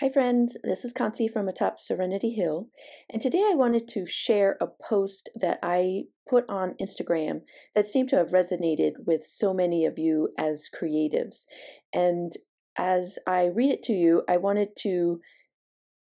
Hi friends, this is Consie from atop Serenity Hill, and today I wanted to share a post that I put on Instagram that seemed to have resonated with so many of you as creatives. And as I read it to you, I wanted to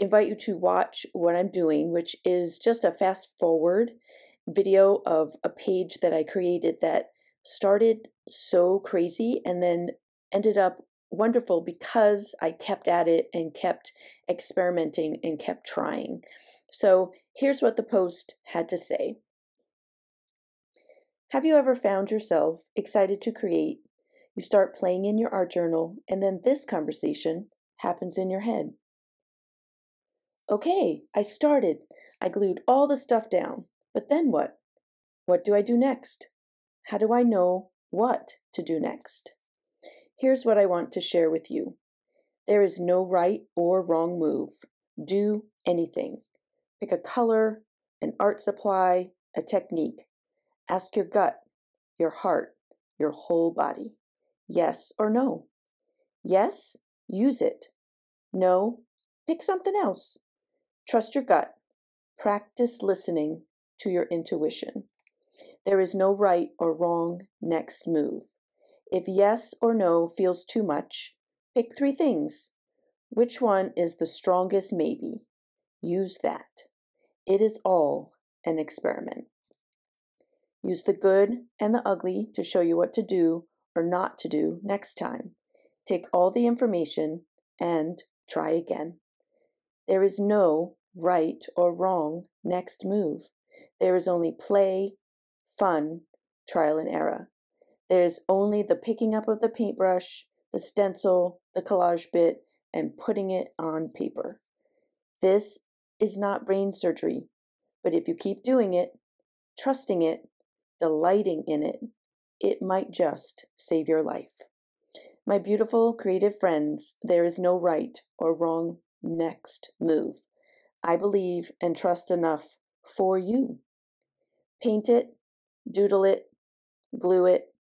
invite you to watch what I'm doing, which is just a fast forward video of a page that I created that started so crazy and then ended up wonderful because I kept at it and kept experimenting and kept trying. So here's what the post had to say. Have you ever found yourself excited to create? You start playing in your art journal, and then this conversation happens in your head. Okay, I started. I glued all the stuff down. But then what? What do I do next? How do I know what to do next? Here's what I want to share with you. There is no right or wrong move. Do anything. Pick a color, an art supply, a technique. Ask your gut, your heart, your whole body. Yes or no? Yes, use it. No, pick something else. Trust your gut. Practice listening to your intuition. There is no right or wrong next move. If yes or no feels too much, pick three things. Which one is the strongest maybe? Use that. It is all an experiment. Use the good and the ugly to show you what to do or not to do next time. Take all the information and try again. There is no right or wrong next move. There is only play, fun, trial and error. There's only the picking up of the paintbrush, the stencil, the collage bit, and putting it on paper. This is not brain surgery, but if you keep doing it, trusting it, delighting in it, it might just save your life. My beautiful creative friends, there is no right or wrong next move. I believe and trust enough for you. Paint it, doodle it, glue it,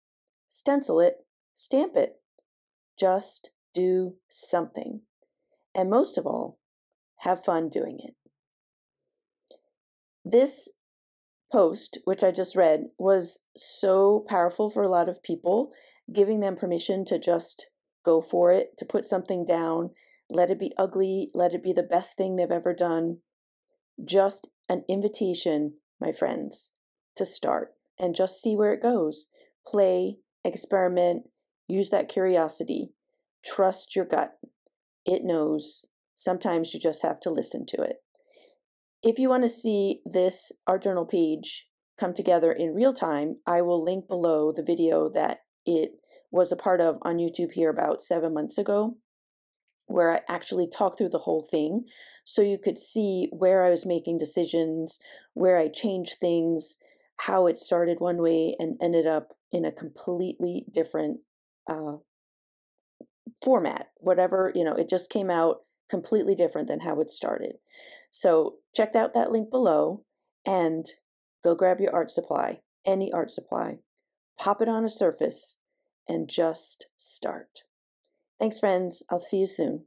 stencil it, stamp it. Just do something. And most of all, have fun doing it. This post, which I just read, was so powerful for a lot of people, giving them permission to just go for it, to put something down, let it be ugly, let it be the best thing they've ever done. Just an invitation, my friends, to start and just see where it goes. Play, experiment, use that curiosity. Trust your gut. It knows. Sometimes you just have to listen to it. If you want to see this art journal page come together in real time, I will link below the video that it was a part of on YouTube here about seven months ago, where I actually talked through the whole thing so you could see where I was making decisions, where I changed things, how it started one way and ended up in a completely different uh, format. Whatever, you know, it just came out completely different than how it started. So check out that link below and go grab your art supply, any art supply, pop it on a surface, and just start. Thanks, friends. I'll see you soon.